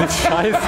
das ist scheiße.